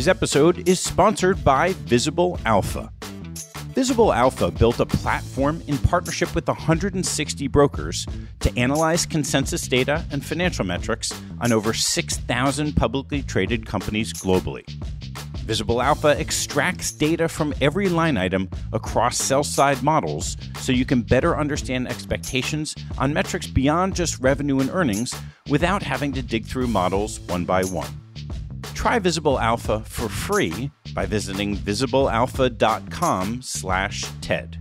Today's episode is sponsored by Visible Alpha. Visible Alpha built a platform in partnership with 160 brokers to analyze consensus data and financial metrics on over 6,000 publicly traded companies globally. Visible Alpha extracts data from every line item across sell side models so you can better understand expectations on metrics beyond just revenue and earnings without having to dig through models one by one. Try Visible Alpha for free by visiting visiblealpha.com slash TED.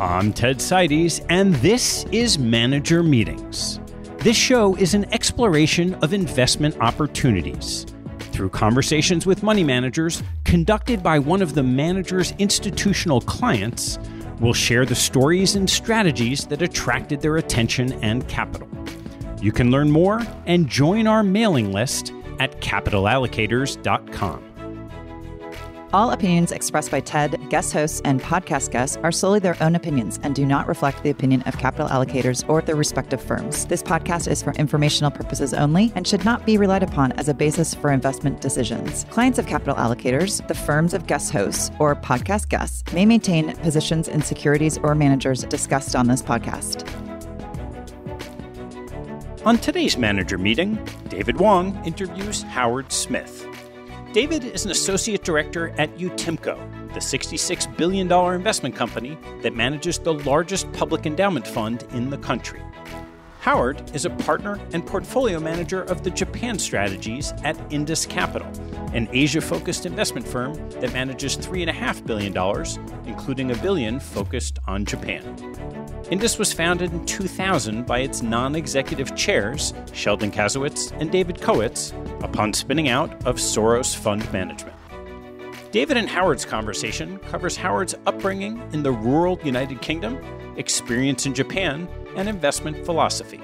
I'm Ted Seides, and this is Manager Meetings. This show is an exploration of investment opportunities through conversations with money managers conducted by one of the manager's institutional clients. We'll share the stories and strategies that attracted their attention and capital. You can learn more and join our mailing list at capitalallocators.com. All opinions expressed by TED, guest hosts, and podcast guests are solely their own opinions and do not reflect the opinion of capital allocators or their respective firms. This podcast is for informational purposes only and should not be relied upon as a basis for investment decisions. Clients of capital allocators, the firms of guest hosts, or podcast guests may maintain positions in securities or managers discussed on this podcast. On today's manager meeting, David Huang interviews Howard Smith. David is an associate director at Utimco, the $66 billion investment company that manages the largest public endowment fund in the country. Howard is a partner and portfolio manager of the Japan strategies at Indus Capital, an Asia focused investment firm that manages $3.5 billion, including a billion focused on Japan. Indus was founded in 2000 by its non executive chairs, Sheldon Kasowitz and David Kowitz, upon spinning out of Soros Fund Management. David and Howard's conversation covers Howard's upbringing in the rural United Kingdom, experience in Japan, and investment philosophy.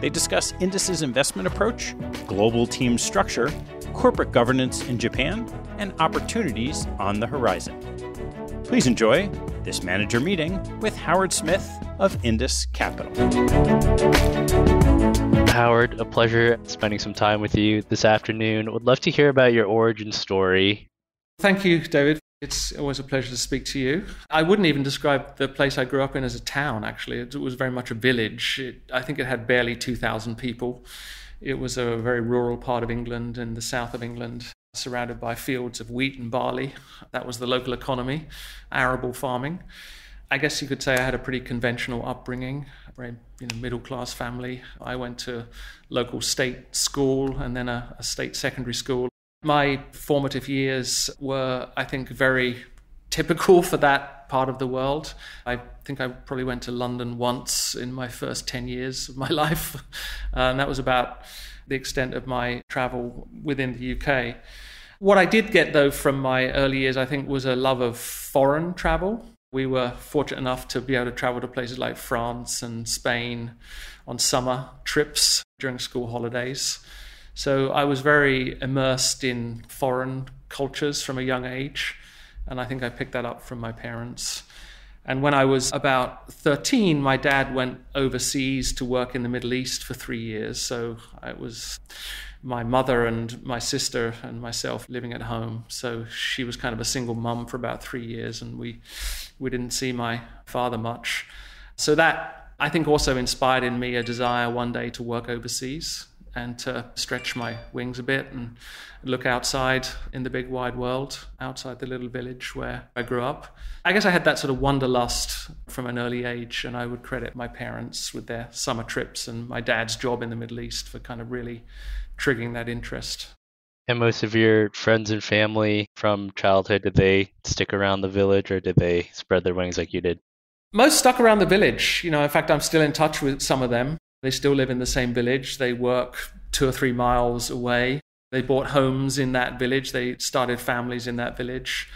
They discuss Indus's investment approach, global team structure, corporate governance in Japan, and opportunities on the horizon. Please enjoy this manager meeting with Howard Smith of Indus Capital. Howard, a pleasure spending some time with you this afternoon. Would love to hear about your origin story. Thank you, David. It's always a pleasure to speak to you. I wouldn't even describe the place I grew up in as a town, actually. It was very much a village. It, I think it had barely 2,000 people. It was a very rural part of England in the south of England, surrounded by fields of wheat and barley. That was the local economy, arable farming. I guess you could say I had a pretty conventional upbringing, very you know, middle class family. I went to local state school and then a, a state secondary school. My formative years were, I think, very typical for that part of the world. I think I probably went to London once in my first 10 years of my life, uh, and that was about the extent of my travel within the UK. What I did get, though, from my early years, I think, was a love of foreign travel. We were fortunate enough to be able to travel to places like France and Spain on summer trips during school holidays. So I was very immersed in foreign cultures from a young age, and I think I picked that up from my parents. And when I was about 13, my dad went overseas to work in the Middle East for three years. So it was my mother and my sister and myself living at home. So she was kind of a single mum for about three years, and we we didn't see my father much. So that I think also inspired in me a desire one day to work overseas and to stretch my wings a bit and look outside in the big wide world, outside the little village where I grew up. I guess I had that sort of wanderlust from an early age, and I would credit my parents with their summer trips and my dad's job in the Middle East for kind of really triggering that interest. And most of your friends and family from childhood, did they stick around the village or did they spread their wings like you did? Most stuck around the village. You know, in fact, I'm still in touch with some of them. They still live in the same village. They work two or three miles away. They bought homes in that village. They started families in that village.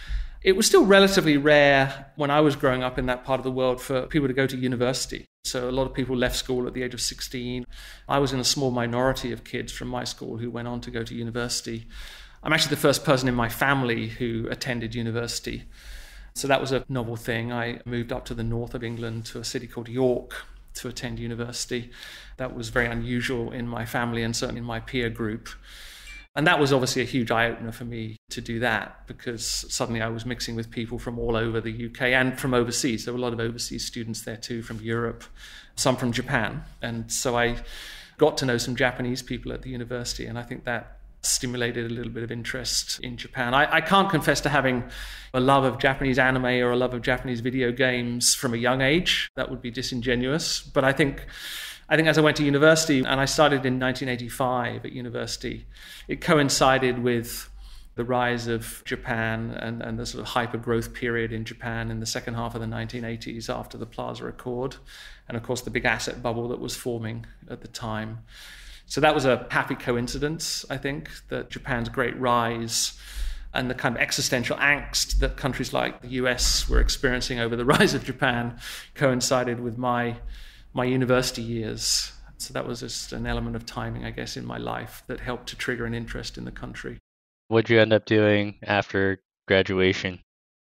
It was still relatively rare when I was growing up in that part of the world for people to go to university. So a lot of people left school at the age of 16. I was in a small minority of kids from my school who went on to go to university. I'm actually the first person in my family who attended university. So that was a novel thing. I moved up to the north of England to a city called York to attend university. That was very unusual in my family and certainly in my peer group. And that was obviously a huge eye opener for me to do that because suddenly I was mixing with people from all over the UK and from overseas. There were a lot of overseas students there too, from Europe, some from Japan. And so I got to know some Japanese people at the university. And I think that stimulated a little bit of interest in Japan. I, I, can't confess to having a love of Japanese anime or a love of Japanese video games from a young age. That would be disingenuous. But I think I think as I went to university, and I started in 1985 at university, it coincided with the rise of Japan and, and the sort of hyper growth period in Japan in the second half of the 1980s after the Plaza Accord, and of course the big asset bubble that was forming at the time. So that was a happy coincidence, I think, that Japan's great rise and the kind of existential angst that countries like the US were experiencing over the rise of Japan coincided with my my university years. So that was just an element of timing, I guess, in my life that helped to trigger an interest in the country. What'd you end up doing after graduation?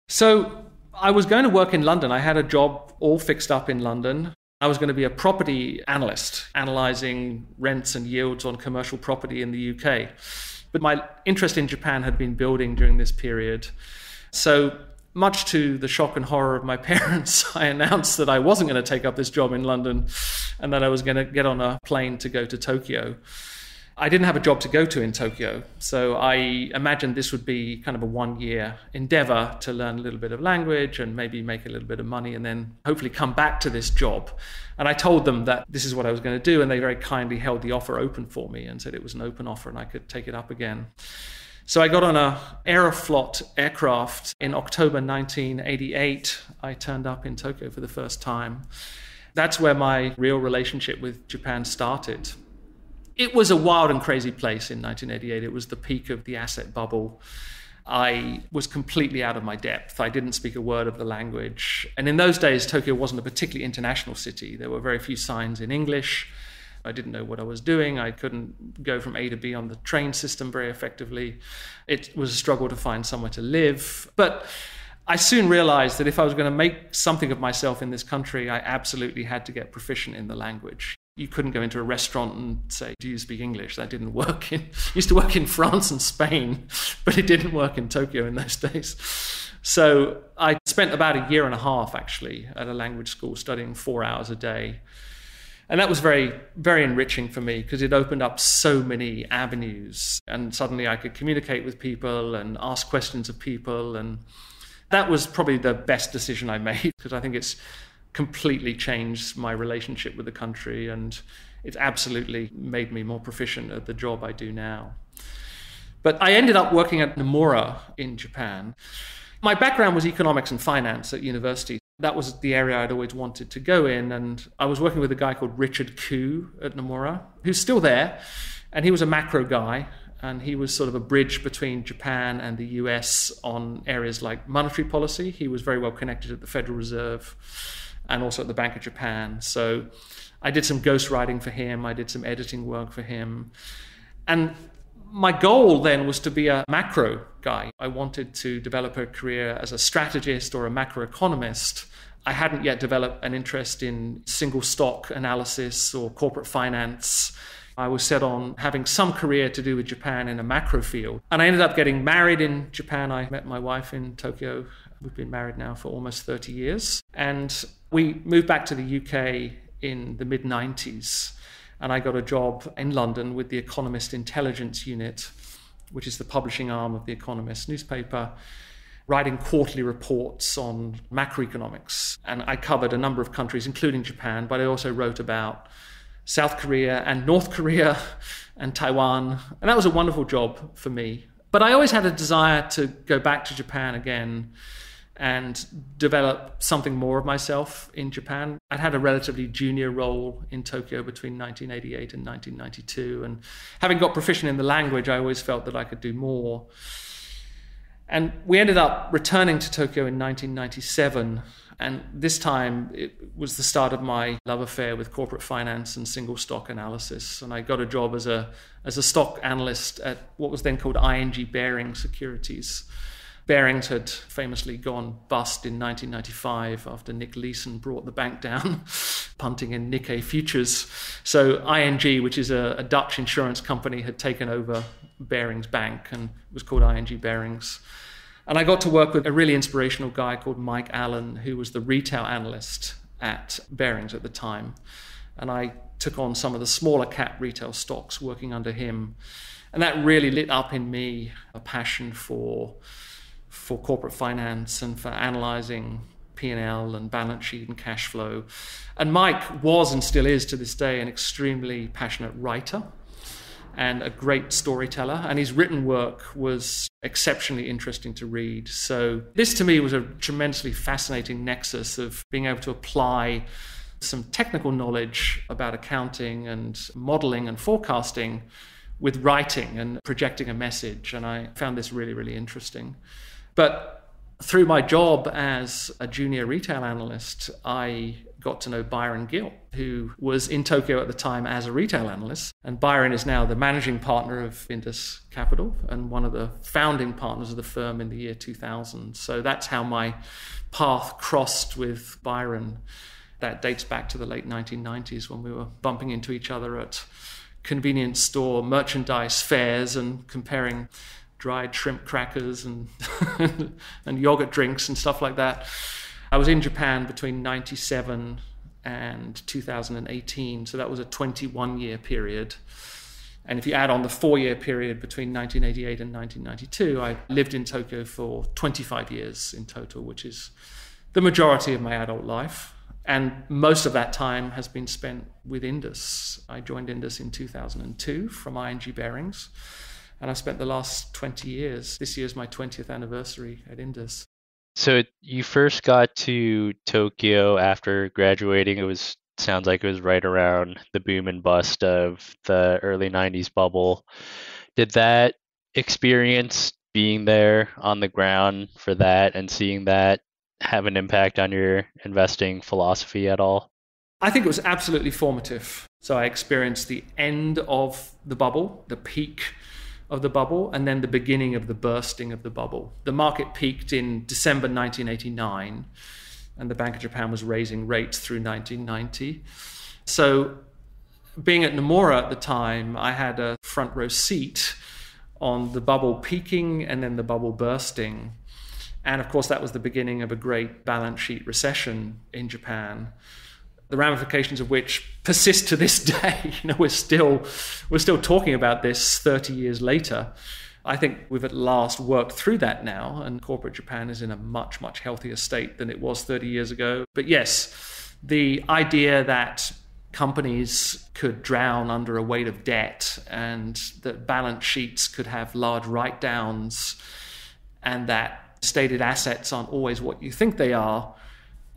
So I was going to work in London. I had a job all fixed up in London. I was going to be a property analyst, analyzing rents and yields on commercial property in the UK. But my interest in Japan had been building during this period. So much to the shock and horror of my parents, I announced that I wasn't going to take up this job in London and that I was going to get on a plane to go to Tokyo. I didn't have a job to go to in Tokyo, so I imagined this would be kind of a one year endeavor to learn a little bit of language and maybe make a little bit of money and then hopefully come back to this job. And I told them that this is what I was going to do, and they very kindly held the offer open for me and said it was an open offer and I could take it up again. So I got on a Aeroflot aircraft in October 1988. I turned up in Tokyo for the first time. That's where my real relationship with Japan started. It was a wild and crazy place in 1988. It was the peak of the asset bubble. I was completely out of my depth. I didn't speak a word of the language. And in those days, Tokyo wasn't a particularly international city. There were very few signs in English. I didn't know what I was doing. I couldn't go from A to B on the train system very effectively. It was a struggle to find somewhere to live. But I soon realized that if I was going to make something of myself in this country, I absolutely had to get proficient in the language. You couldn't go into a restaurant and say, Do you speak English? That didn't work. In, used to work in France and Spain, but it didn't work in Tokyo in those days. So I spent about a year and a half actually at a language school studying four hours a day and that was very, very enriching for me because it opened up so many avenues. And suddenly I could communicate with people and ask questions of people. And that was probably the best decision I made because I think it's completely changed my relationship with the country. And it's absolutely made me more proficient at the job I do now. But I ended up working at Nomura in Japan. My background was economics and finance at university. That was the area I'd always wanted to go in. And I was working with a guy called Richard Koo at Nomura, who's still there. And he was a macro guy. And he was sort of a bridge between Japan and the US on areas like monetary policy. He was very well connected at the Federal Reserve and also at the Bank of Japan. So I did some ghostwriting for him, I did some editing work for him. And my goal then was to be a macro guy. I wanted to develop a career as a strategist or a macroeconomist. I hadn't yet developed an interest in single stock analysis or corporate finance. I was set on having some career to do with Japan in a macro field. And I ended up getting married in Japan. I met my wife in Tokyo. We've been married now for almost 30 years. And we moved back to the UK in the mid 90s and I got a job in London with the Economist Intelligence Unit, which is the publishing arm of the Economist newspaper, writing quarterly reports on macroeconomics. And I covered a number of countries, including Japan, but I also wrote about South Korea and North Korea and Taiwan. And that was a wonderful job for me. But I always had a desire to go back to Japan again and develop something more of myself in Japan. I'd had a relatively junior role in Tokyo between 1988 and 1992. And having got proficient in the language, I always felt that I could do more. And we ended up returning to Tokyo in 1997. And this time it was the start of my love affair with corporate finance and single stock analysis. And I got a job as a, as a stock analyst at what was then called ING Baring Securities Barings had famously gone bust in 1995 after Nick Leeson brought the bank down, punting in Nikkei futures. So ING, which is a, a, Dutch insurance company, had taken over Barings Bank and was called ING Barings. And I got to work with a really inspirational guy called Mike Allen, who was the retail analyst at Barings at the time. And I took on some of the smaller cap retail stocks working under him. And that really lit up in me a passion for for corporate finance and for analyzing P&L and balance sheet and cash flow. And Mike was and still is to this day an extremely passionate writer and a great storyteller and his written work was exceptionally interesting to read. So this to me was a tremendously fascinating nexus of being able to apply some technical knowledge about accounting and modeling and forecasting with writing and projecting a message and I found this really really interesting. But through my job as a junior retail analyst, I got to know Byron Gill, who was in Tokyo at the time as a retail analyst. And Byron is now the managing partner of Indus Capital and one of the founding partners of the firm in the year 2000. So that's how my path crossed with Byron. That dates back to the late 1990s when we were bumping into each other at convenience store merchandise fairs and comparing dried shrimp crackers and and yogurt drinks and stuff like that. I was in Japan between 97 and 2018, so that was a 21 year period. And if you add on the four year period between 1988 and 1992, I lived in Tokyo for 25 years in total, which is the majority of my adult life. And most of that time has been spent with Indus. I joined Indus in 2002 from ING Barings. And I've spent the last 20 years. This year is my 20th anniversary at Indus. So you first got to Tokyo after graduating. It was sounds like it was right around the boom and bust of the early 90s bubble. Did that experience being there on the ground for that and seeing that have an impact on your investing philosophy at all? I think it was absolutely formative. So I experienced the end of the bubble, the peak of the bubble and then the beginning of the bursting of the bubble. The market peaked in December 1989, and the Bank of Japan was raising rates through 1990. So, being at Nomura at the time, I had a front row seat on the bubble peaking and then the bubble bursting. And of course, that was the beginning of a great balance sheet recession in Japan the ramifications of which persist to this day. You know, we're still we're still talking about this 30 years later. I think we've at last worked through that now, and corporate Japan is in a much, much healthier state than it was 30 years ago. But yes, the idea that companies could drown under a weight of debt and that balance sheets could have large write downs and that stated assets aren't always what you think they are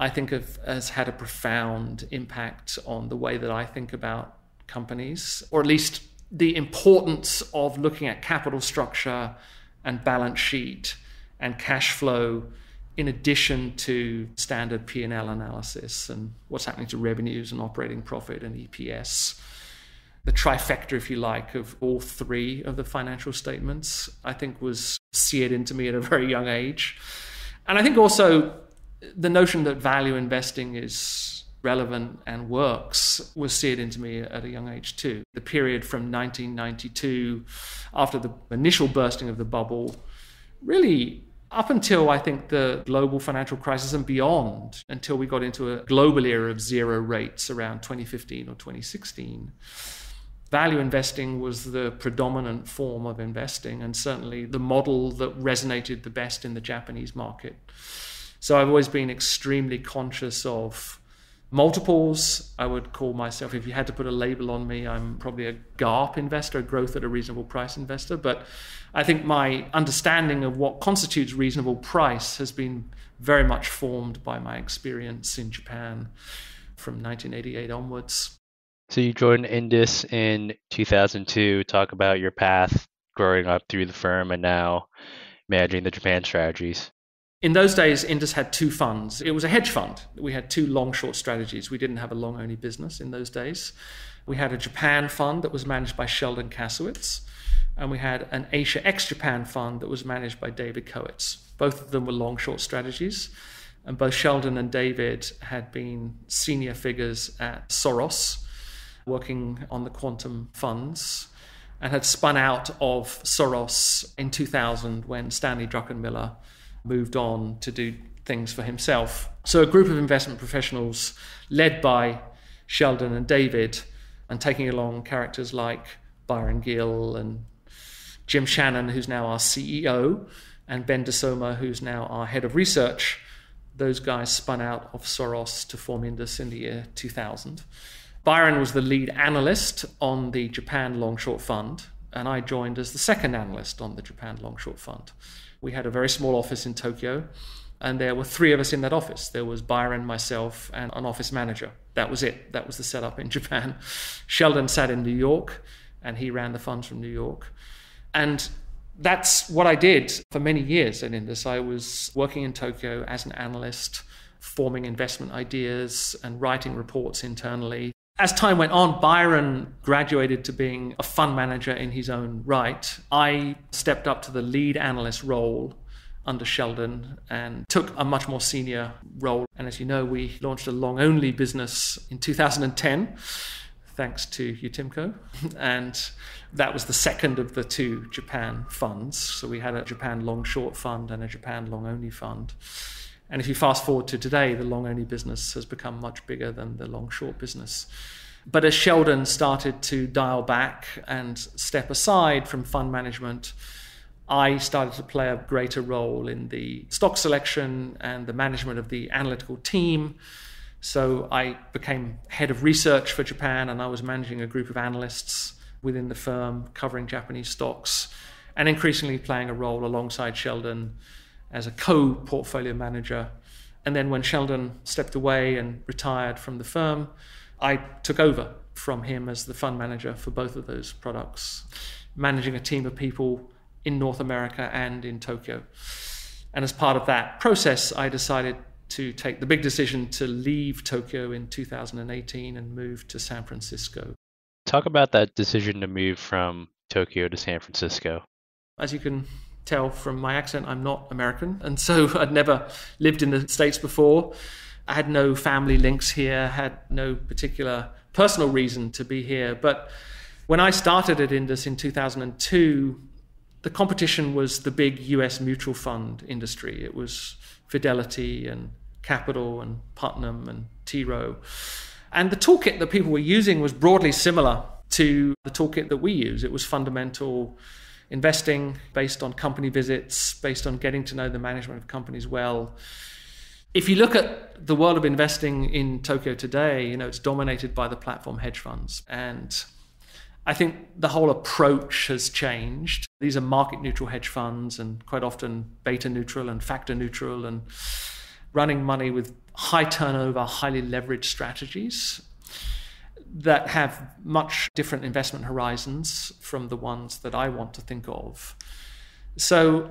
I think have, has had a profound impact on the way that I think about companies, or at least the importance of looking at capital structure and balance sheet and cash flow in addition to standard P&L analysis and what's happening to revenues and operating profit and EPS. The trifecta, if you like, of all three of the financial statements, I think was seared into me at a very young age. And I think also the notion that value investing is relevant and works was seared into me at a young age too. The period from 1992, after the initial bursting of the bubble, really up until I think the global financial crisis and beyond, until we got into a global era of zero rates around 2015 or 2016. Value investing was the predominant form of investing, and certainly the model that resonated the best in the Japanese market. So I've always been extremely conscious of multiples. I would call myself, if you had to put a label on me, I'm probably a GARP investor, a growth at a reasonable price investor. But I think my understanding of what constitutes reasonable price has been very much formed by my experience in Japan from 1988 onwards. So you joined Indus in 2002. Talk about your path growing up through the firm and now managing the Japan strategies. In those days, Indus had two funds. It was a hedge fund. We had two long short strategies. We didn't have a long only business in those days. We had a Japan fund that was managed by Sheldon Kasowitz, and we had an Asia ex Japan fund that was managed by David Kowitz. Both of them were long short strategies. And both Sheldon and David had been senior figures at Soros, working on the quantum funds, and had spun out of Soros in 2000 when Stanley Druckenmiller moved on to do things for himself. So, a group of investment professionals led by Sheldon and David, and taking along characters like Byron Gill and Jim Shannon, who's now our CEO, and Ben DeSoma, who's now our head of research. Those guys spun out of Soros to form Indus in the year 2000. Byron was the lead analyst on the Japan Long Short Fund, and I joined as the second analyst on the Japan Long Short Fund. We had a very small office in Tokyo, and there were three of us in that office. There was Byron, myself, and an office manager. That was it. That was the setup in Japan. Sheldon sat in New York, and he ran the funds from New York. And that's what I did for many years And in this, I was working in Tokyo as an analyst, forming investment ideas and writing reports internally. As time went on, Byron graduated to being a fund manager in his own right. I stepped up to the lead analyst role under Sheldon and took a much more senior role. And as you know, we launched a long only business in 2010 thanks to Utimco. And that was the second of the two Japan funds. So we had a Japan long short fund and a Japan long only fund. And if you fast forward to today, the long only business has become much bigger than the long short business. But as Sheldon started to dial back and step aside from fund management, I started to play a greater role in the stock selection and the management of the analytical team. So I became head of research for Japan and I was managing a group of analysts within the firm covering Japanese stocks and increasingly playing a role alongside Sheldon as a co portfolio manager. And then when Sheldon stepped away and retired from the firm, I took over from him as the fund manager for both of those products, managing a team of people in North America and in Tokyo. And as part of that process, I decided to take the big decision to leave Tokyo in 2018 and move to San Francisco. Talk about that decision to move from Tokyo to San Francisco. As you can tell from my accent, I'm not American. And so I'd never lived in the States before. I had no family links here, had no particular personal reason to be here. But when I started at Indus in 2002, the competition was the big US mutual fund industry. It was Fidelity and Capital and Putnam and T. Rowe. And the toolkit that people were using was broadly similar to the toolkit that we use. It was fundamental investing based on company visits, based on getting to know the management of companies well. If you look at the world of investing in Tokyo today, you know, it's dominated by the platform hedge funds. And I think the whole approach has changed. These are market neutral hedge funds and quite often beta neutral and factor neutral and running money with high turnover, highly leveraged strategies that have much different investment horizons from the ones that I want to think of. So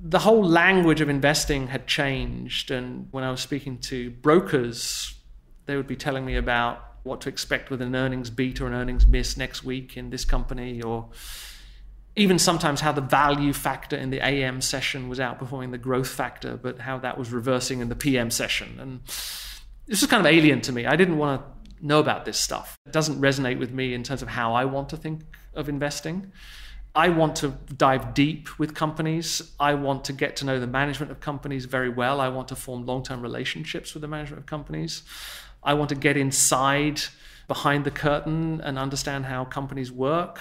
the whole language of investing had changed. And when I was speaking to brokers, they would be telling me about what to expect with an earnings beat or an earnings miss next week in this company or even sometimes how the value factor in the AM session was outperforming the growth factor, but how that was reversing in the PM session. And this was kind of alien to me. I didn't want to know about this stuff. It doesn't resonate with me in terms of how I want to think of investing. I want to dive deep with companies. I want to get to know the management of companies very well. I want to form long term relationships with the management of companies. I want to get inside behind the curtain and understand how companies work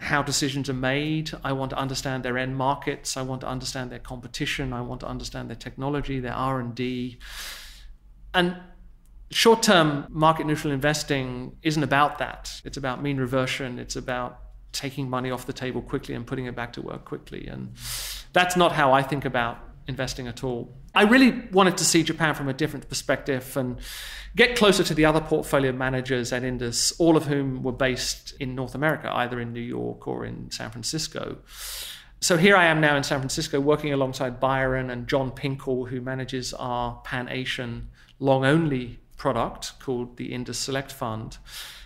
how decisions are made. I want to understand their end markets. I want to understand their competition. I want to understand their technology, their R&D. And short-term market neutral investing isn't about that. It's about mean reversion. It's about taking money off the table quickly and putting it back to work quickly. And that's not how I think about investing at all. I really wanted to see Japan from a different perspective and get closer to the other portfolio managers at Indus, all of whom were based in North America, either in New York or in San Francisco. So here I am now in San Francisco working alongside Byron and John Pinkel, who manages our Pan Asian long only product called the Indus Select Fund.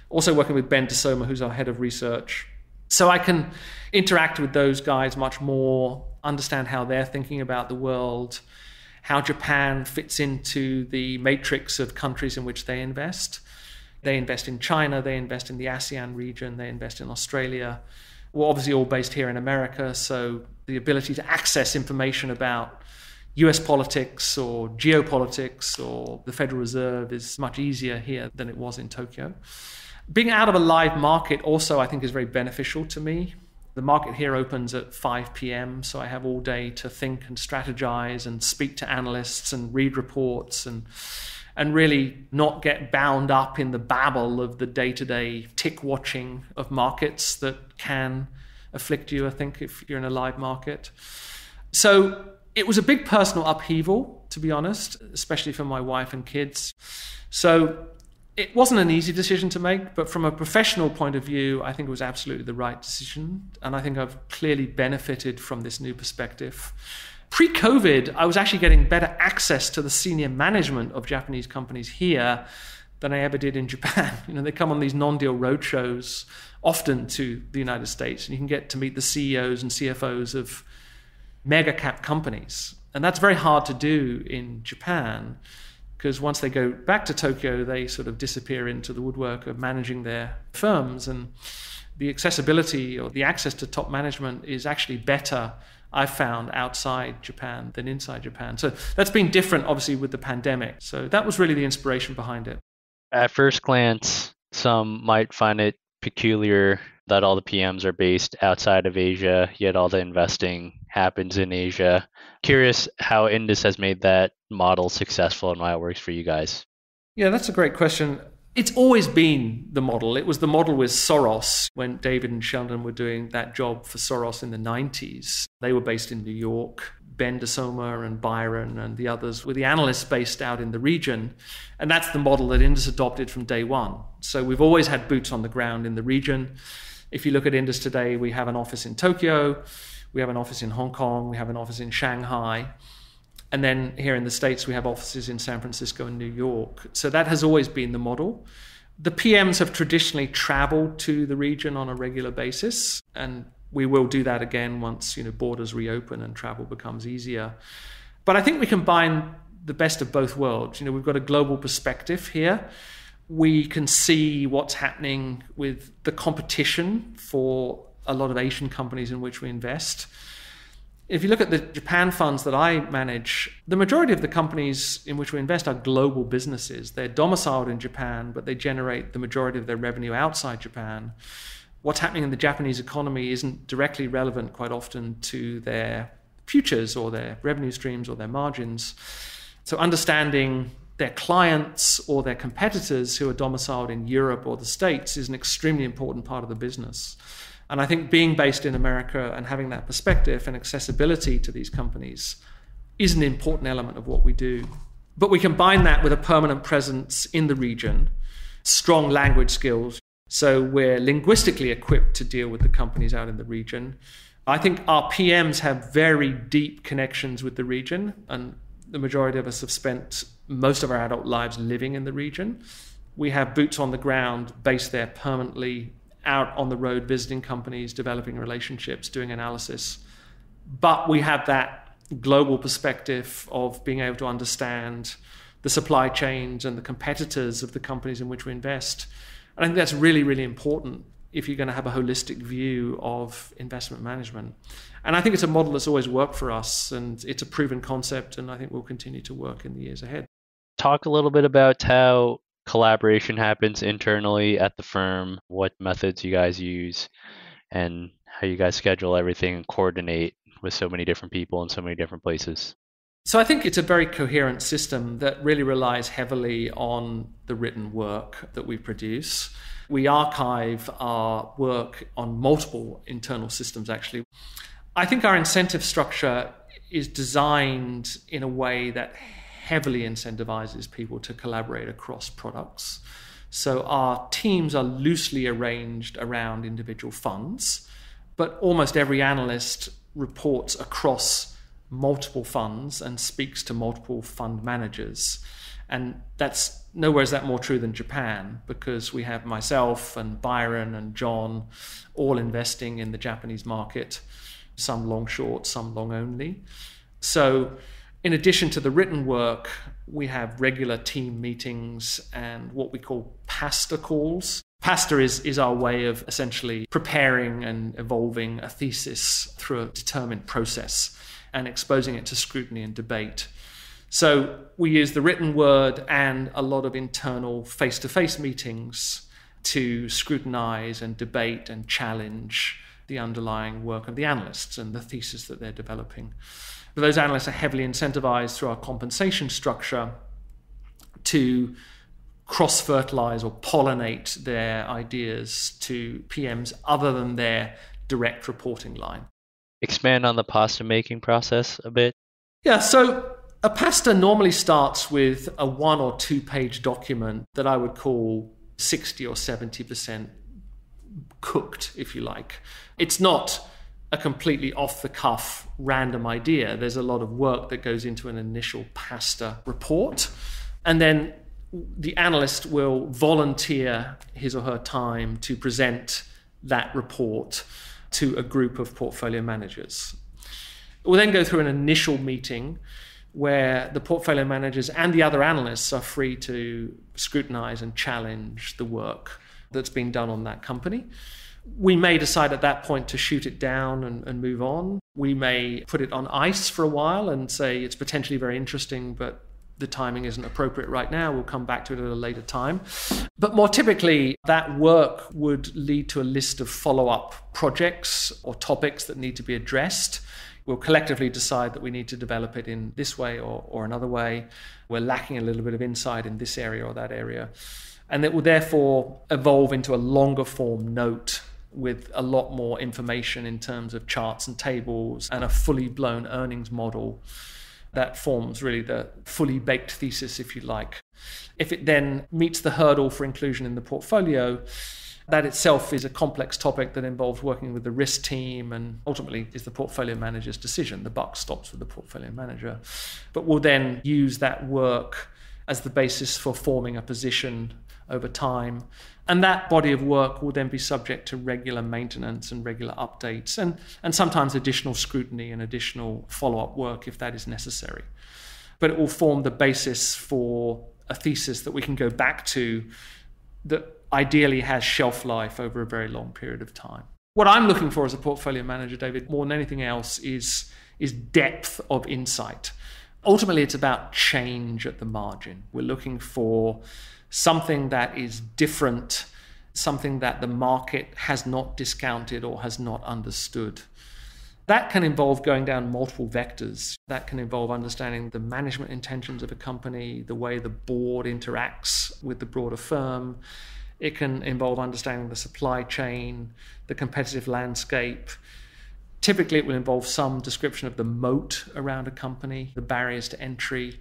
Also working with Ben DeSoma, who's our head of research. So I can interact with those guys much more understand how they're thinking about the world, how Japan fits into the matrix of countries in which they invest. They invest in China, they invest in the ASEAN region, they invest in Australia. We're obviously all based here in America, so the ability to access information about US politics or geopolitics or the Federal Reserve is much easier here than it was in Tokyo. Being out of a live market also, I think, is very beneficial to me. The market here opens at 5 p.m., so I have all day to think and strategize and speak to analysts and read reports and and really not get bound up in the babble of the day-to-day tick watching of markets that can afflict you, I think, if you're in a live market. So it was a big personal upheaval, to be honest, especially for my wife and kids. So it wasn't an easy decision to make, but from a professional point of view, I think it was absolutely the right decision. And I think I've clearly benefited from this new perspective. Pre COVID, I was actually getting better access to the senior management of Japanese companies here than I ever did in Japan. You know, they come on these non deal roadshows often to the United States, and you can get to meet the CEOs and CFOs of mega cap companies. And that's very hard to do in Japan because once they go back to Tokyo, they sort of disappear into the woodwork of managing their firms. And the accessibility or the access to top management is actually better, I've found, outside Japan than inside Japan. So that's been different, obviously, with the pandemic. So that was really the inspiration behind it. At first glance, some might find it peculiar that all the PMs are based outside of Asia, yet all the investing happens in Asia. Curious how Indus has made that model successful and why it works for you guys. Yeah, that's a great question. It's always been the model. It was the model with Soros when David and Sheldon were doing that job for Soros in the 90s. They were based in New York. Ben de Somer and Byron and the others were the analysts based out in the region. And that's the model that Indus adopted from day one. So we've always had boots on the ground in the region. If you look at Indus today, we have an office in Tokyo, we have an office in Hong Kong, we have an office in Shanghai. And then here in the States, we have offices in San Francisco and New York. So that has always been the model. The PMs have traditionally traveled to the region on a regular basis, and we will do that again once you know borders reopen and travel becomes easier. But I think we combine the best of both worlds. You know, we've got a global perspective here. We can see what's happening with the competition for a lot of Asian companies in which we invest. If you look at the Japan funds that I manage, the majority of the companies in which we invest are global businesses. They're domiciled in Japan, but they generate the majority of their revenue outside Japan. What's happening in the Japanese economy isn't directly relevant quite often to their futures or their revenue streams or their margins. So, understanding their clients or their competitors who are domiciled in Europe or the States is an extremely important part of the business. And I think being based in America and having that perspective and accessibility to these companies is an important element of what we do. But we combine that with a permanent presence in the region, strong language skills. So we're linguistically equipped to deal with the companies out in the region. I think our PMs have very deep connections with the region, and the majority of us have spent most of our adult lives living in the region. We have boots on the ground based there permanently out on the road visiting companies, developing relationships, doing analysis. But we have that global perspective of being able to understand the supply chains and the competitors of the companies in which we invest. And I think that's really, really important if you're going to have a holistic view of investment management. And I think it's a model that's always worked for us and it's a proven concept and I think we'll continue to work in the years ahead. Talk a little bit about how collaboration happens internally at the firm, what methods you guys use, and how you guys schedule everything and coordinate with so many different people in so many different places. So I think it's a very coherent system that really relies heavily on the written work that we produce. We archive our work on multiple internal systems, actually. I think our incentive structure is designed in a way that heavily incentivizes people to collaborate across products. So our teams are loosely arranged around individual funds, but almost every analyst reports across multiple funds and speaks to multiple fund managers. And that's nowhere is that more true than Japan because we have myself and Byron and John all investing in the Japanese market. some long short, some long only. So, in addition to the written work, we have regular team meetings and what we call PASTA calls. PASTA is, is our way of essentially preparing and evolving a thesis through a determined process and exposing it to scrutiny and debate. So we use the written word and a lot of internal face to face meetings to scrutinize and debate and challenge the underlying work of the analysts and the thesis that they're developing. But those analysts are heavily incentivized through our compensation structure to cross fertilize or pollinate their ideas to PMs other than their direct reporting line. Expand on the pasta making process a bit. Yeah, so a pasta normally starts with a one or two page document that I would call 60 or 70% cooked, if you like. It's not a completely off the cuff random idea. There's a lot of work that goes into an initial pasta report. And then the analyst will volunteer his or her time to present that report to a group of portfolio managers. We'll then go through an initial meeting where the portfolio managers and the other analysts are free to scrutinize and challenge the work that's been done on that company. We may decide at that point to shoot it down and, and, move on. We may put it on ice for a while and say it's potentially very interesting, but the timing isn't appropriate right now. We'll come back to it at a later time. But more typically, that work would lead to a list of follow up projects or topics that need to be addressed. We'll collectively decide that we need to develop it in this way or, or another way. We're lacking a little bit of insight in this area or that area. And it will therefore evolve into a longer form note with a lot more information in terms of charts and tables and a fully blown earnings model that forms really the fully baked thesis, if you like. If it then meets the hurdle for inclusion in the portfolio, that itself is a complex topic that involves working with the risk team and ultimately is the portfolio manager's decision. The buck stops with the portfolio manager. But we'll then use that work as the basis for forming a position over time. And that body of work will then be subject to regular maintenance and regular updates and, and sometimes additional scrutiny and additional follow up work if that is necessary. But it will form the basis for a thesis that we can go back to that ideally has shelf life over a very long period of time. What I'm looking for as a portfolio manager, David, more than anything else, is, is depth of insight. Ultimately, it's about change at the margin. We're looking for something that is different, something that the market has not discounted or has not understood. That can involve going down multiple vectors. That can involve understanding the management intentions of a company, the way the board interacts with the broader firm. It can involve understanding the supply chain, the competitive landscape. Typically, it will involve some description of the moat around a company, the barriers to entry,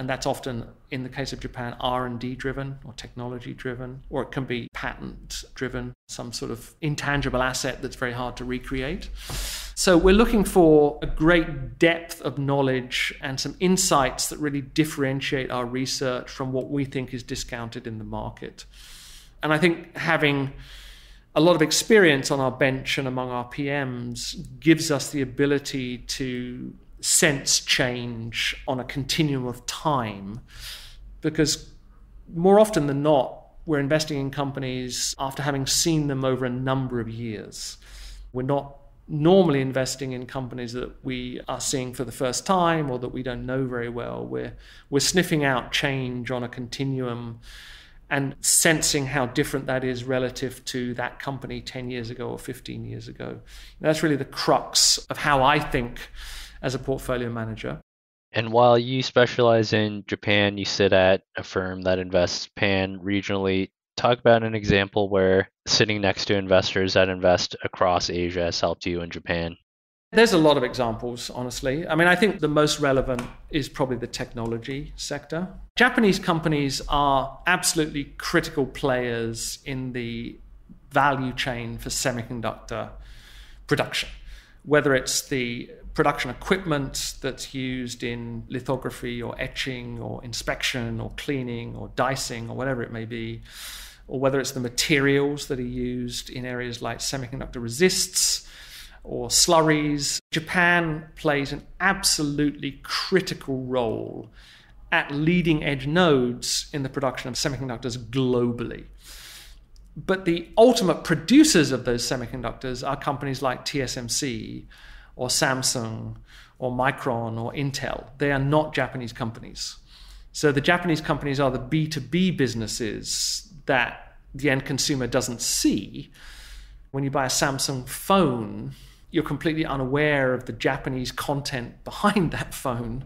and that's often in the case of Japan R&D driven or technology driven or it can be patent driven some sort of intangible asset that's very hard to recreate so we're looking for a great depth of knowledge and some insights that really differentiate our research from what we think is discounted in the market. And I think having a lot of experience on our bench and among our PMs gives us the ability to sense change on a continuum of time because more often than not, we're investing in companies after having seen them over a number of years. We're not normally investing in companies that we are seeing for the first time or that we don't know very well. We're, we're sniffing out change on a continuum and sensing how different that is relative to that company 10 years ago or 15 years ago. That's really the crux of how I think as a portfolio manager. And while you specialize in Japan, you sit at a firm that invests pan regionally talk about an example where sitting next to investors that invest across Asia has helped you in Japan? There's a lot of examples, honestly. I mean, I think the most relevant is probably the technology sector. Japanese companies are absolutely critical players in the value chain for semiconductor production, whether it's the production equipment that's used in lithography or etching or inspection or cleaning or dicing or whatever it may be, or whether it's the materials that are used in areas like semiconductor resists, or slurries. Japan plays an absolutely critical role at leading edge nodes in the production of semiconductors globally. But the ultimate producers of those semiconductors are companies like TSMC or Samsung or Micron or Intel. They are not Japanese companies. So the Japanese companies are the B2B businesses that the end consumer doesn't see. When you buy a Samsung phone, you're completely unaware of the Japanese content behind that phone.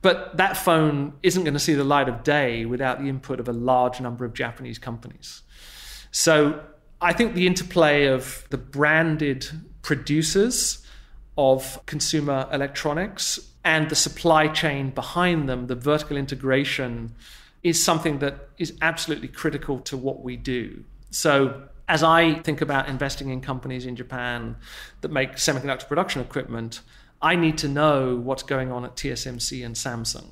But that phone isn't going to see the light of day without the input of a large number of Japanese companies. So I think the interplay of the branded producers of consumer electronics and the supply chain behind them, the vertical integration, is something that is absolutely critical to what we do. So, as I think about investing in companies in Japan that make semiconductor production equipment, I need to know what's going on at TSMC and Samsung.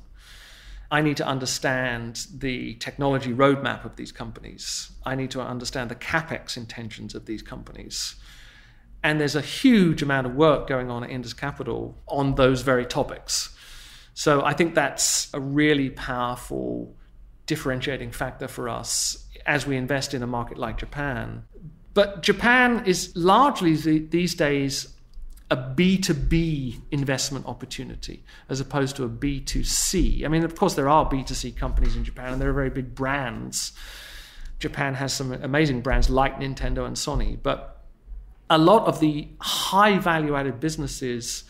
I need to understand the technology roadmap of these companies. I need to understand the capex intentions of these companies. And there's a huge amount of work going on at Indus Capital on those very topics. So I think that's a really powerful differentiating factor for us as we invest in a market like Japan. But Japan is largely these days a B2B investment opportunity as opposed to a B2C. I mean, of course, there are B2C companies in Japan and there are very big brands. Japan has some amazing brands like Nintendo and Sony, but a lot of the high value added businesses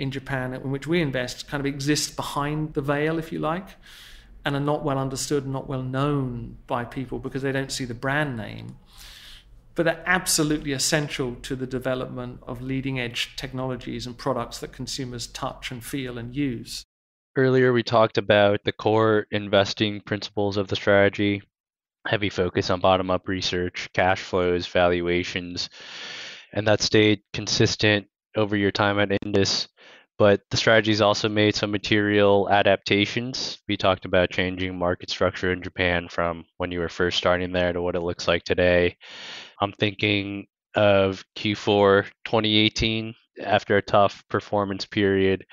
in Japan in which we invest kind of exist behind the veil, if you like, and are not well understood and not well known by people because they don't see the brand name. But they're absolutely essential to the development of leading edge technologies and products that consumers touch and feel and use. Earlier, we talked about the core investing principles of the strategy heavy focus on bottom up research, cash flows, valuations and that stayed consistent over your time at Indus. But the strategy's also made some material adaptations. We talked about changing market structure in Japan from when you were first starting there to what it looks like today. I'm thinking of Q4 2018 after a tough performance period,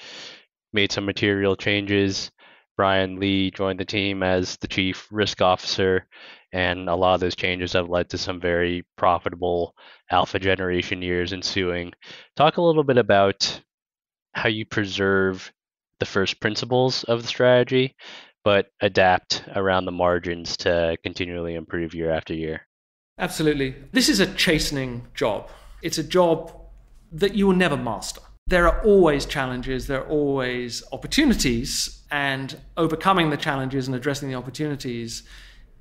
made some material changes. Brian Lee joined the team as the chief risk officer, and a lot of those changes have led to some very profitable alpha generation years ensuing. Talk a little bit about how you preserve the first principles of the strategy, but adapt around the margins to continually improve year after year. Absolutely. This is a chastening job. It's a job that you will never master. There are always challenges, there are always opportunities, and overcoming the challenges and addressing the opportunities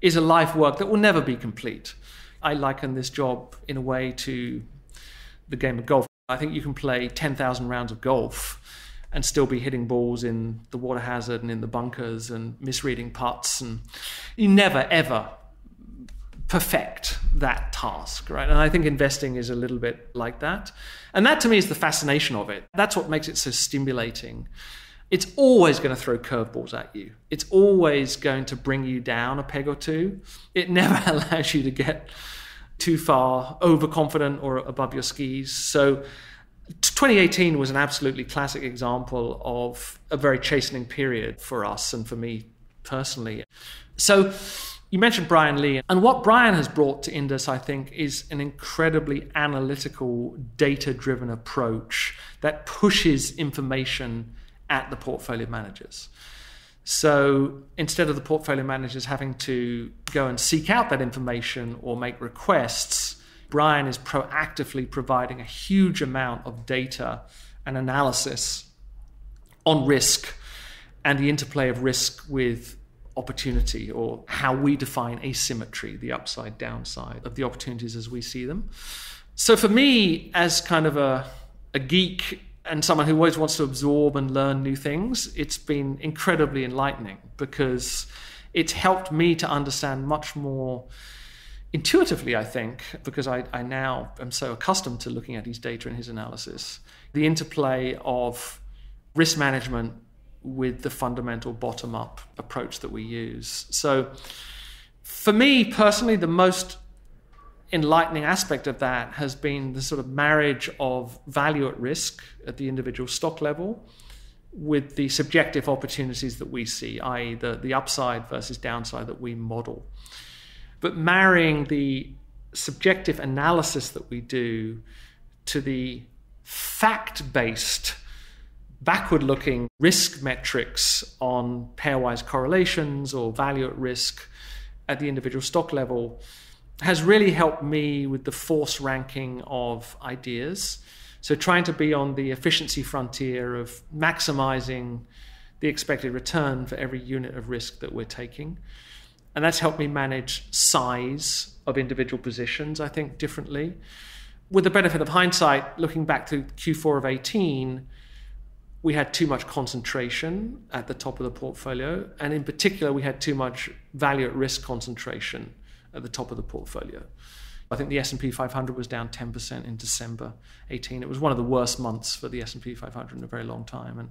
is a life work that will never be complete. I liken this job in a way to the game of golf. I think you can play 10,000 rounds of golf and still be hitting balls in the water hazard and in the bunkers and misreading putts. And you never, ever perfect that task, right? And I think investing is a little bit like that. And that to me is the fascination of it. That's what makes it so stimulating it's always going to throw curveballs at you. It's always going to bring you down a peg or two. It never allows you to get too far overconfident or above your skis. So 2018 was an absolutely classic example of a very chastening period for us and for me personally. So you mentioned Brian Lee, and what Brian has brought to Indus, I think, is an incredibly analytical, data driven approach that pushes information at the portfolio managers. So instead of the portfolio managers having to go and seek out that information or make requests, Brian is proactively providing a huge amount of data and analysis on risk and the interplay of risk with opportunity or how we define asymmetry, the upside downside of the opportunities as we see them. So for me, as kind of a, a geek and someone who always wants to absorb and learn new things, it's been incredibly enlightening because it's helped me to understand much more intuitively, I think, because I, I now am so accustomed to looking at his data and his analysis, the interplay of risk management with the fundamental bottom up approach that we use. So, for me personally, the most enlightening aspect of that has been the sort of marriage of value at risk at the individual stock level with the subjective opportunities that we see, i.e., the, the upside versus downside that we model. But marrying the subjective analysis that we do to the fact based, backward looking risk metrics on pairwise correlations or value at risk at the individual stock level has really helped me with the force ranking of ideas. So, trying to be on the efficiency frontier of maximizing the expected return for every unit of risk that we're taking. And that's helped me manage size of individual positions, I think, differently. With the benefit of hindsight, looking back to Q4 of 18, we had too much concentration at the top of the portfolio. And in particular, we had too much value at risk concentration at the top of the portfolio. I think the S&P 500 was down 10% in December 18. It was one of the worst months for the S&P 500 in a very long time. And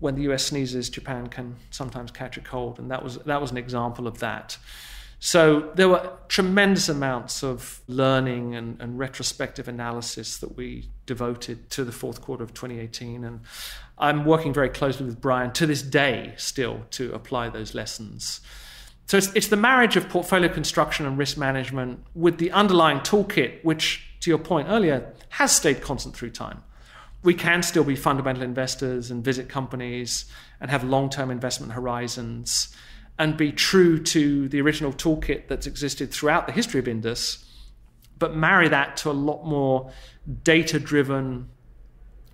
when the US sneezes, Japan can sometimes catch a cold, and that was that was an example of that. So there were tremendous amounts of learning and, and, retrospective analysis that we devoted to the fourth quarter of 2018. And I'm working very closely with Brian to this day still to apply those lessons. So it's, it's the marriage of portfolio construction and risk management with the underlying toolkit, which, to your point earlier, has stayed constant through time. We can still be fundamental investors and visit companies and have long term investment horizons and be true to the original toolkit that's existed throughout the history of Indus, but marry that to a lot more data driven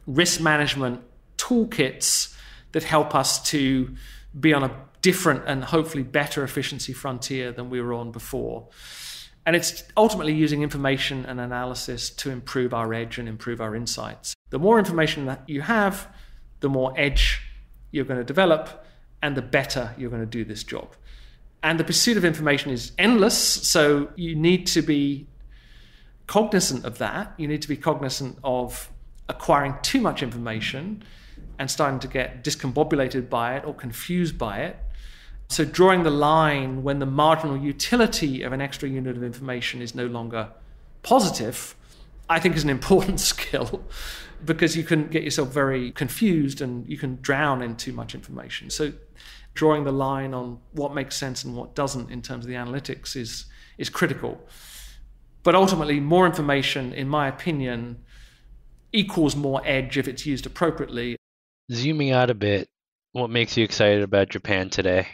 risk management toolkits that help us to be on a different and hopefully better efficiency frontier than we were on before. And it's ultimately using information and analysis to improve our edge and improve our insights. The more information that you have, the more edge you're going to develop, and the better you're going to do this job. And the pursuit of information is endless, so you need to be cognizant of that. You need to be cognizant of acquiring too much information and starting to get discombobulated by it or confused by it so, drawing the line when the marginal utility of an extra unit of information is no longer positive, I think is an important skill because you can get yourself very confused and you can drown in too much information. So, drawing the line on what makes sense and what doesn't in terms of the analytics is, is critical. But ultimately, more information, in my opinion, equals more edge if it's used appropriately. Zooming out a bit, what makes you excited about Japan today?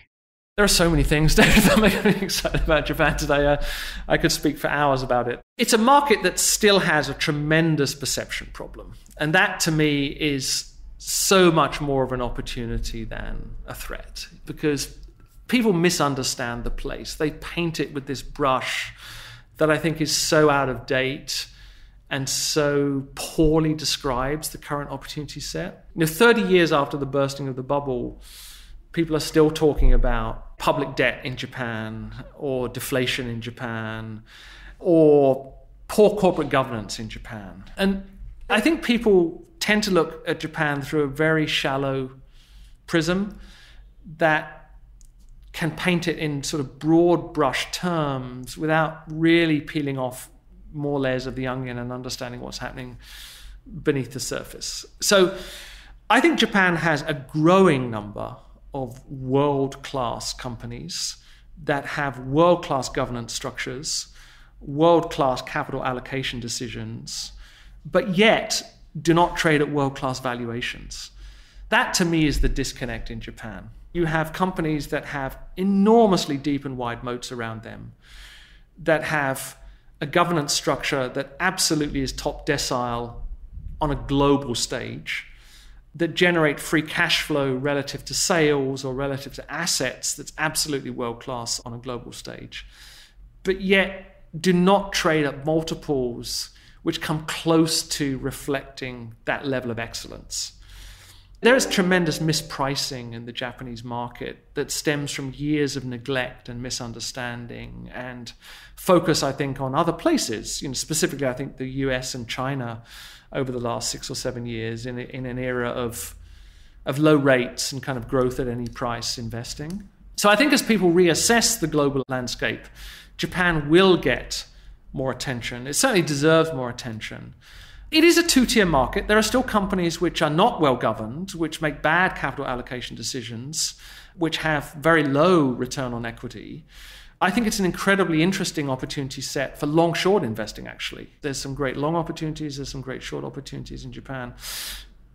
There are so many things David, that make me excited about Japan today. I could speak for hours about it. It's a market that still has a tremendous perception problem. And that to me is so much more of an opportunity than a threat because people misunderstand the place. They paint it with this brush that I think is so out of date and so poorly describes the current opportunity set. You know, 30 years after the bursting of the bubble, people are still talking about public debt in Japan or deflation in Japan or poor corporate governance in Japan. And I think people tend to look at Japan through a very shallow prism that can paint it in sort of broad brush terms without really peeling off more layers of the onion and understanding what's happening beneath the surface. So I think Japan has a growing number of world class companies that have world class governance structures, world class capital allocation decisions, but yet do not trade at world class valuations. That to me is the disconnect in Japan. You have companies that have enormously deep and wide moats around them, that have a governance structure that absolutely is top decile on a global stage that generate free cash flow relative to sales or relative to assets that's absolutely world class on a global stage, but yet do not trade at multiples which come close to reflecting that level of excellence. There is tremendous mispricing in the Japanese market that stems from years of neglect and misunderstanding and focus, I think, on other places. You know, specifically, I think the US and China over the last six or seven years in, in an era of, of low rates and kind of growth at any price investing. So I think as people reassess the global landscape, Japan will get more attention. It certainly deserves more attention. It is a two tier market. There are still companies which are not well governed, which make bad capital allocation decisions, which have very low return on equity. I think it's an incredibly interesting opportunity set for long short investing, actually. There's some great long opportunities, there's some great short opportunities in Japan.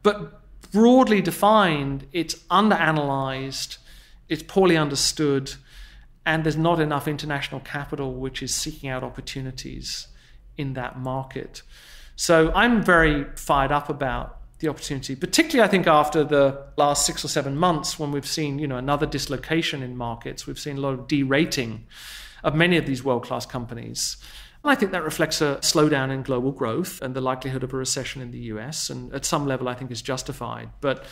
But broadly defined, it's underanalyzed, it's poorly understood, and there's not enough international capital which is seeking out opportunities in that market. So I'm very fired up about the opportunity, particularly I think after the last six or seven months when we've seen you know another dislocation in markets, we've seen a lot of derating of many of these world-class companies. And I think that reflects a slowdown in global growth and the likelihood of a recession in the US, and at some level I think is justified. But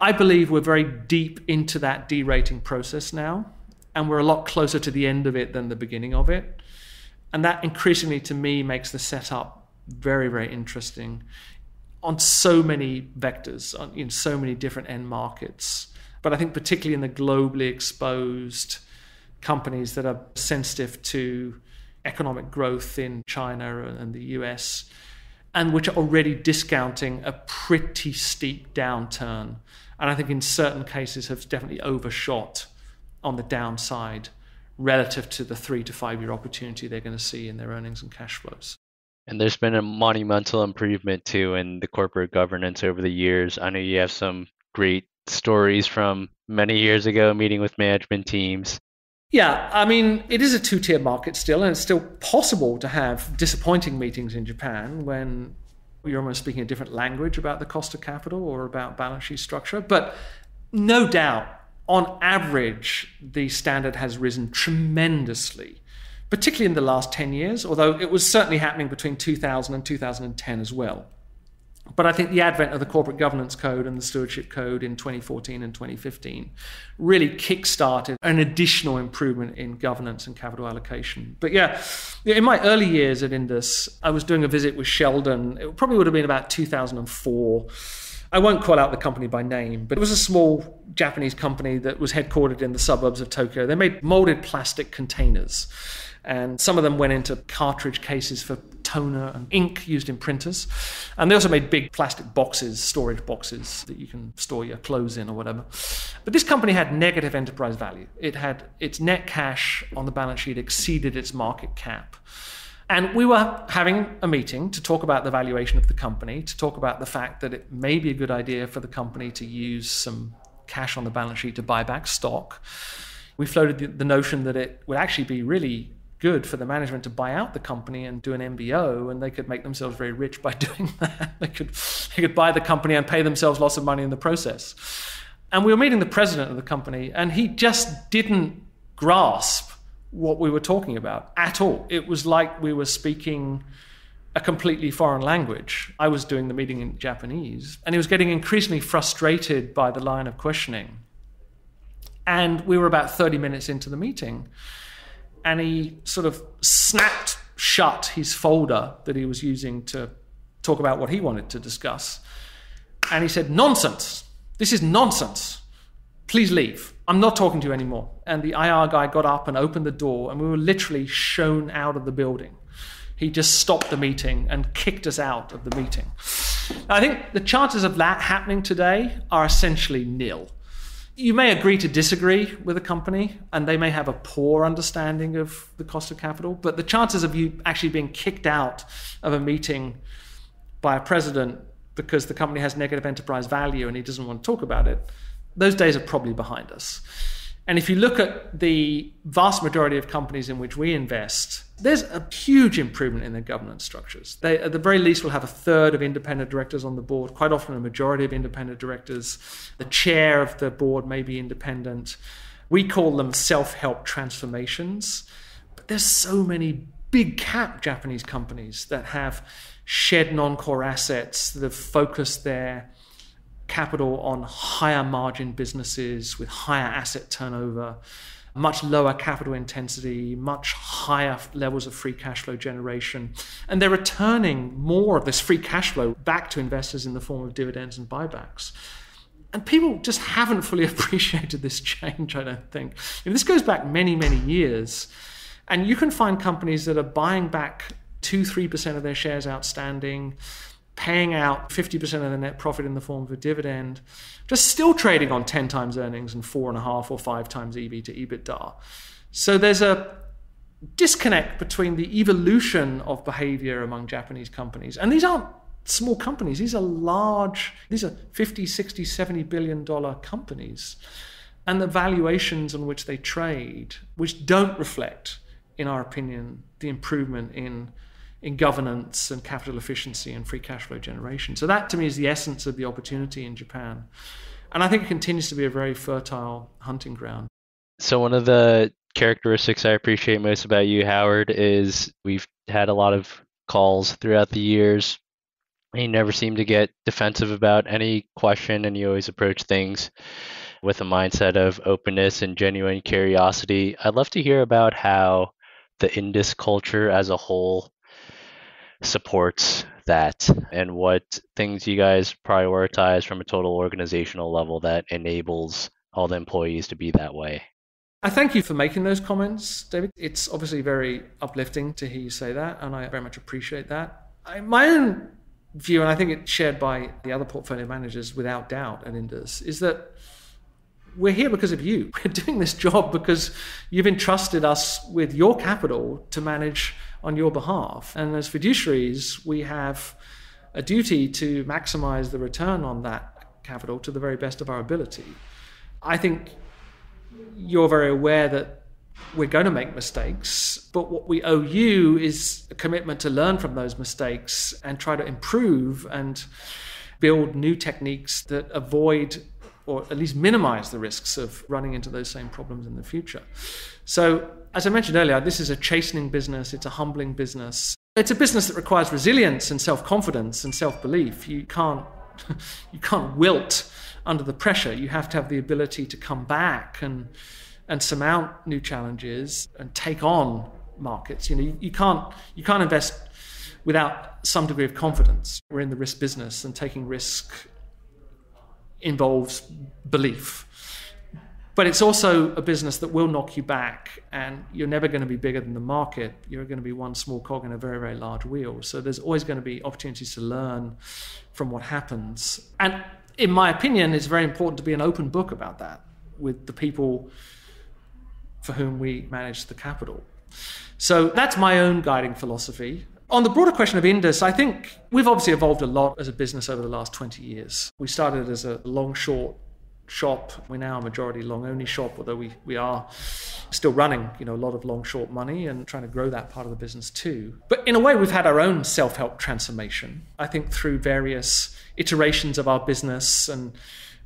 I believe we're very deep into that derating process now, and we're a lot closer to the end of it than the beginning of it. And that increasingly to me makes the setup very, very interesting on so many vectors, on, in so many different end markets. But I think particularly in the globally exposed companies that are sensitive to economic growth in China and the US, and which are already discounting a pretty steep downturn. And I think in certain cases have definitely overshot on the downside relative to the three to five year opportunity they're going to see in their earnings and cash flows. And there's been a monumental improvement too in the corporate governance over the years. I know you have some great stories from many years ago meeting with management teams. Yeah, I mean, it is a two tier market still, and it's still possible to have disappointing meetings in Japan when you're almost speaking a different language about the cost of capital or about balance sheet structure. But no doubt, on average, the standard has risen tremendously particularly in the last 10 years, although it was certainly happening between 2000 and 2010 as well. But I think the advent of the Corporate Governance Code and the Stewardship Code in 2014 and 2015 really kick-started an additional improvement in governance and capital allocation. But yeah, in my early years at Indus, I was doing a visit with Sheldon. It probably would have been about 2004. I won't call out the company by name, but it was a small Japanese company that was headquartered in the suburbs of Tokyo. They made molded plastic containers and some of them went into cartridge cases for toner and ink used in printers. And they also made big plastic boxes, storage boxes that you can store your clothes in or whatever. But this company had negative enterprise value. It had its net cash on the balance sheet exceeded its market cap. And we were having a meeting to talk about the valuation of the company, to talk about the fact that it may be a good idea for the company to use some cash on the balance sheet to buy back stock. We floated the, the notion that it would actually be really good for the management to buy out the company and do an MBO, and they could make themselves very rich by doing that. they could they could buy the company and pay themselves lots of money in the process. And we were meeting the president of the company, and he just didn't grasp what we were talking about at all. It was like we were speaking a completely foreign language. I was doing the meeting in Japanese, and he was getting increasingly frustrated by the line of questioning. And we were about 30 minutes into the meeting and he sort of snapped shut his folder that he was using to talk about what he wanted to discuss. And he said, Nonsense. This is nonsense. Please leave. I'm not talking to you anymore. And the IR guy got up and opened the door, and we were literally shown out of the building. He just stopped the meeting and kicked us out of the meeting. I think the chances of that happening today are essentially nil you may agree to disagree with a company and they may have a poor understanding of the cost of capital, but the chances of you actually being kicked out of a meeting by a president because the company has negative enterprise value and he doesn't want to talk about it, those days are probably behind us. And if you look at the vast majority of companies in which we invest, there's a huge improvement in their governance structures. They, at the very least, will have a third of independent directors on the board, quite often a majority of independent directors. The chair of the board may be independent. We call them self help transformations. But there's so many big cap Japanese companies that have shed non core assets that have focused their capital on higher margin businesses with higher asset turnover much lower capital intensity, much higher levels of free cash flow generation. And they're returning more of this free cash flow back to investors in the form of dividends and buybacks. And people just haven't fully appreciated this change, I don't think. And this goes back many, many years. And you can find companies that are buying back 2 3% of their shares outstanding, paying out 50% of the net profit in the form of a dividend, just still trading on 10 times earnings and four and a half or five times EV to EBITDA. So there's a disconnect between the evolution of behavior among Japanese companies. And these aren't small companies, these are large, these are 50, 60, 70 billion dollar companies. And the valuations on which they trade, which don't reflect, in our opinion, the improvement in in governance and capital efficiency and free cash flow generation. So that to me is the essence of the opportunity in Japan. And I think it continues to be a very fertile hunting ground. So one of the characteristics I appreciate most about you, Howard, is we've had a lot of calls throughout the years. You never seem to get defensive about any question, and you always approach things with a mindset of openness and genuine curiosity. I'd love to hear about how the Indus culture as a whole supports that and what things you guys prioritize from a total organizational level that enables all the employees to be that way. I thank you for making those comments, David. It's obviously very uplifting to hear you say that, and I very much appreciate that. I, my own view, and I think it's shared by the other portfolio managers without doubt at Indus, is that we're here because of you. We're doing this job because you've entrusted us with your capital to manage on your behalf. And as fiduciaries, we have a duty to maximize the return on that capital to the very best of our ability. I think you're very aware that we're going to make mistakes, but what we owe you is a commitment to learn from those mistakes and try to improve and build new techniques that avoid or at least minimize the risks of running into those same problems in the future. So, as I mentioned earlier, this is a chastening business, it's a humbling business. It's a business that requires resilience and self-confidence and self-belief. You can't you can't wilt under the pressure. You have to have the ability to come back and and surmount new challenges and take on markets. You know, you, you can't you can't invest without some degree of confidence. We're in the risk business, and taking risk involves belief. But it's also a business that will knock you back, and you're never going to be bigger than the market. You're going to be one small cog in a very, very large wheel. So there's always going to be opportunities to learn from what happens. And in my opinion, it's very important to be an open book about that with the people for whom we manage the capital. So that's my own guiding philosophy. On the broader question of Indus, I think we've obviously evolved a lot as a business over the last 20 years. We started as a long short shop. We're now a majority long only shop, although we, we are still running, you know, a lot of long short money and trying to grow that part of the business too. But in a way, we've had our own self-help transformation. I think through various iterations of our business and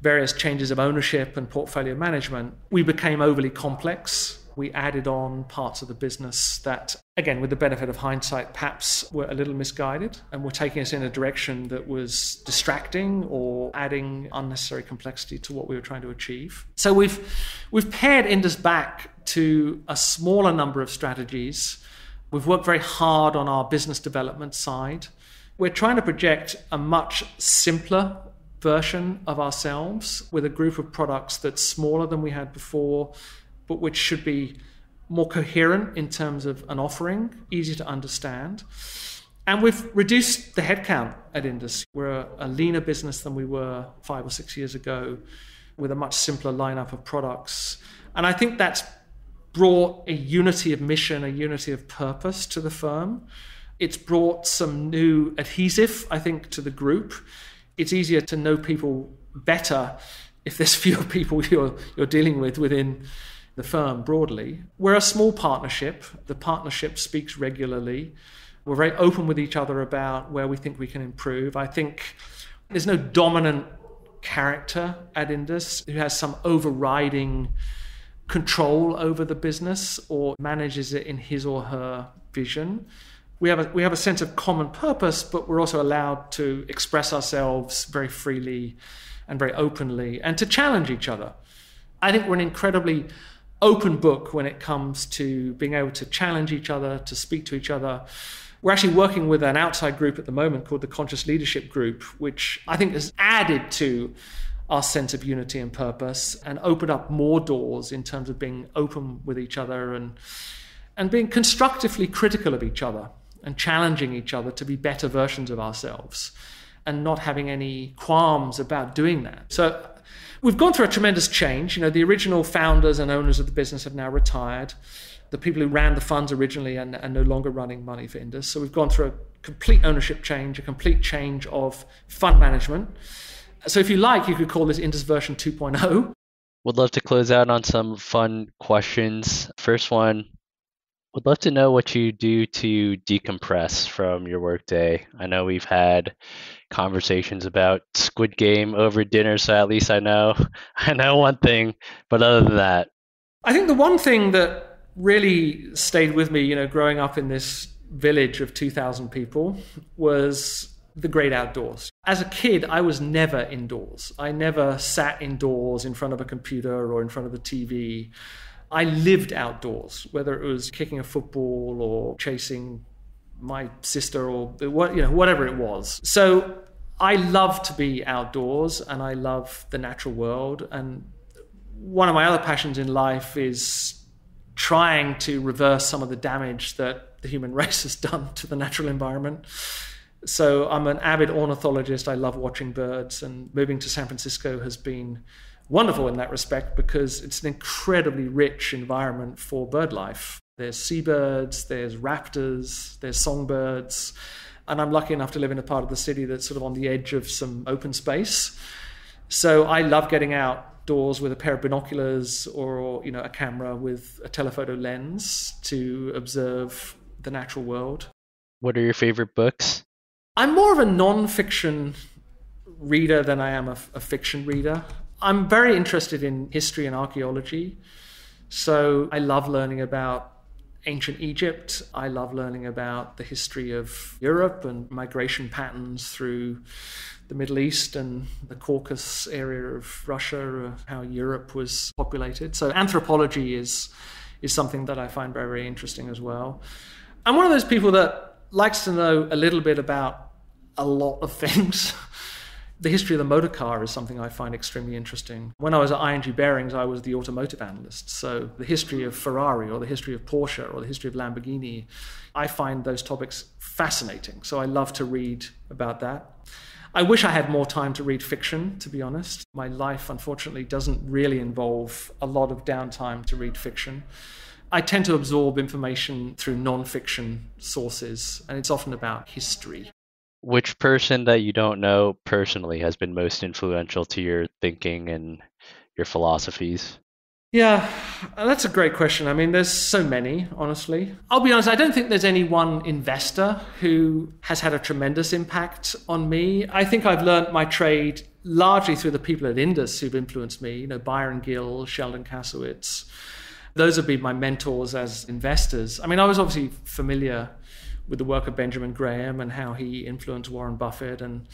various changes of ownership and portfolio management, we became overly complex we added on parts of the business that, again, with the benefit of hindsight, perhaps were a little misguided and were taking us in a direction that was distracting or adding unnecessary complexity to what we were trying to achieve. So we've we've pared Indus back to a smaller number of strategies. We've worked very hard on our business development side. We're trying to project a much simpler version of ourselves with a group of products that's smaller than we had before, but which should be more coherent in terms of an offering, easier to understand. And we've reduced the headcount at Indus. We're a, leaner business than we were five or six years ago with a much simpler lineup of products. And I think that's brought a unity of mission, a unity of purpose to the firm. It's brought some new adhesive, I think, to the group. It's easier to know people better if there's fewer people you're, you're dealing with within the firm broadly. We're a small partnership. The partnership speaks regularly. We're very open with each other about where we think we can improve. I think there's no dominant character at Indus who has some overriding control over the business or manages it in his or her vision. We have, a, we have a sense of common purpose, but we're also allowed to express ourselves very freely and very openly and to challenge each other. I think we're an incredibly open book when it comes to being able to challenge each other, to speak to each other. We're actually working with an outside group at the moment called the Conscious Leadership Group, which I think has added to our sense of unity and purpose and opened up more doors in terms of being open with each other and and being constructively critical of each other and challenging each other to be better versions of ourselves and not having any qualms about doing that. So we've gone through a tremendous change. You know, the original founders and owners of the business have now retired. The people who ran the funds originally are, no longer running money for Indus. So we've gone through a complete ownership change, a complete change of fund management. So if you like, you could call this Indus version 2.0. Would love to close out on some fun questions. First one, would love to know what you do to decompress from your workday. I know we've had conversations about Squid Game over dinner, so at least I know I know one thing. But other than that, I think the one thing that really stayed with me, you know, growing up in this village of 2,000 people, was the great outdoors. As a kid, I was never indoors. I never sat indoors in front of a computer or in front of a TV. I lived outdoors, whether it was kicking a football or chasing my sister or what you know whatever it was. So I love to be outdoors and I love the natural world and one of my other passions in life is trying to reverse some of the damage that the human race has done to the natural environment. So I'm an avid ornithologist. I love watching birds, and moving to San Francisco has been wonderful in that respect because it's an incredibly rich environment for bird life. There's seabirds, there's raptors, there's songbirds. And I'm lucky enough to live in a part of the city that's sort of on the edge of some open space. So I love getting outdoors with a pair of binoculars or you know a camera with a telephoto lens to observe the natural world. What are your favorite books? I'm more of a non-fiction reader than I am a, a fiction reader. I'm very interested in history and archaeology. So I love learning about ancient Egypt. I love learning about the history of Europe and migration patterns through the Middle East and the Caucasus area of Russia, uh, how Europe was populated. So anthropology is is something that I find very, very interesting as well. I'm one of those people that likes to know a little bit about a lot of things. The history of the motor car is something I find extremely interesting. When I was at ING Barings, I was the automotive analyst. So the history of Ferrari or the history of Porsche or the history of Lamborghini, I find those topics fascinating. So I love to read about that. I wish I had more time to read fiction, to be honest. My life, unfortunately, doesn't really involve a lot of downtime to read fiction. I tend to absorb information through non-fiction sources, and it's often about history which person that you don't know personally has been most influential to your thinking and your philosophies? Yeah, that's a great question. I mean, there's so many, honestly. I'll be honest, I don't think there's any one investor who has had a tremendous impact on me. I think I've learned my trade largely through the people at Indus who've influenced me, you know, Byron Gill, Sheldon Kasowitz. Those have been my mentors as investors. I mean, I was obviously familiar with the work of Benjamin Graham and how he influenced Warren Buffett. And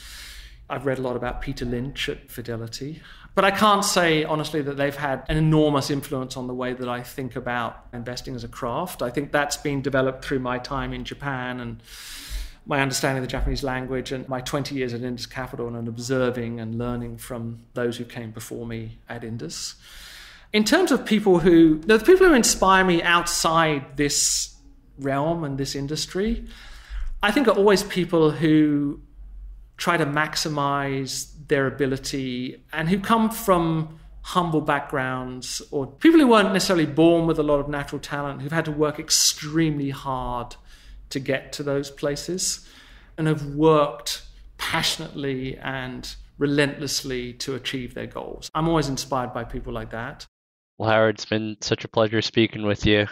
I've read a lot about Peter Lynch at Fidelity. But I can't say honestly that they've had an enormous influence on the way that I think about investing as a craft. I think that's been developed through my time in Japan and my understanding of the Japanese language and my 20 years at Indus Capital and observing and learning from those who came before me at Indus. In terms of people who, the people who inspire me outside this realm and this industry, I think are always people who try to maximize their ability and who come from humble backgrounds or people who weren't necessarily born with a lot of natural talent, who've had to work extremely hard to get to those places and have worked passionately and relentlessly to achieve their goals. I'm always inspired by people like that. Well, Howard, it's been such a pleasure speaking with you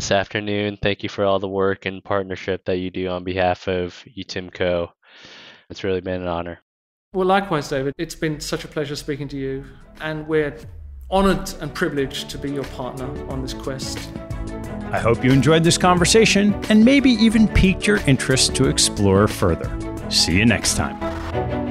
this afternoon. Thank you for all the work and partnership that you do on behalf of UTIMCO. It's really been an honor. Well, likewise, David. It's been such a pleasure speaking to you, and we're honored and privileged to be your partner on this quest. I hope you enjoyed this conversation and maybe even piqued your interest to explore further. See you next time.